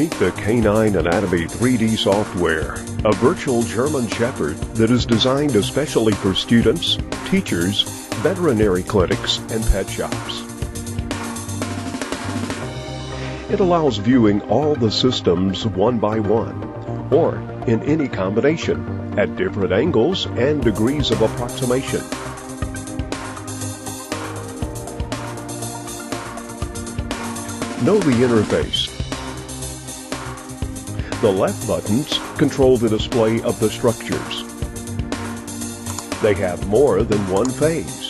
Meet the Canine Anatomy 3D software, a virtual German Shepherd that is designed especially for students, teachers, veterinary clinics, and pet shops. It allows viewing all the systems one by one, or in any combination, at different angles and degrees of approximation. Know the interface. The left buttons control the display of the structures. They have more than one phase.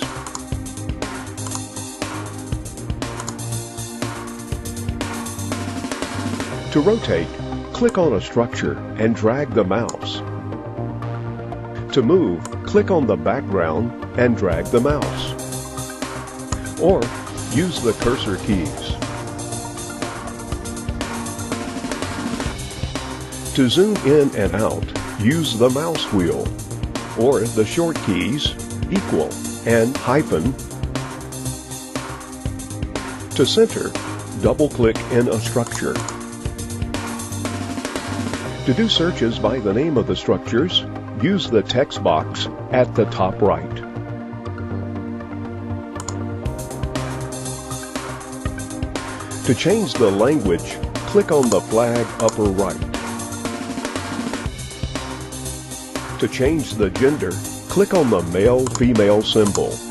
To rotate, click on a structure and drag the mouse. To move, click on the background and drag the mouse. Or use the cursor keys. To zoom in and out, use the mouse wheel or the short keys equal and hyphen. To center, double-click in a structure. To do searches by the name of the structures, use the text box at the top right. To change the language, click on the flag upper right. To change the gender, click on the male-female symbol.